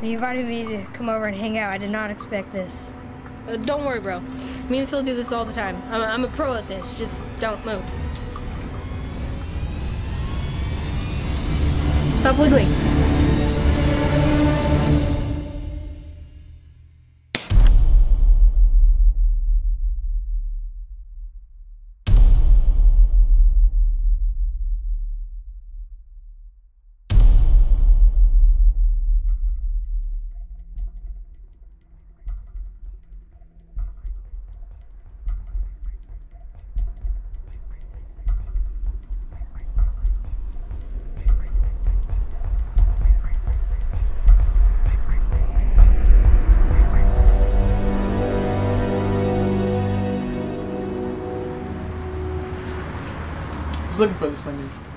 When you invited me to come over and hang out, I did not expect this. Uh, don't worry, bro. Me and Phil do this all the time. I'm, I'm a pro at this. Just don't move. Stop wiggling. Just looking for this thing.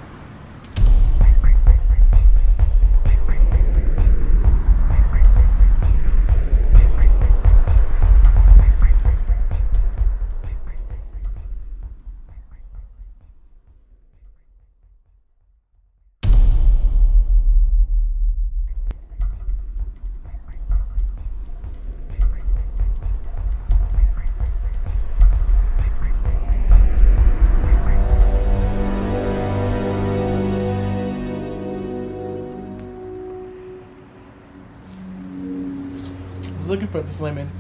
Looking for this lemon.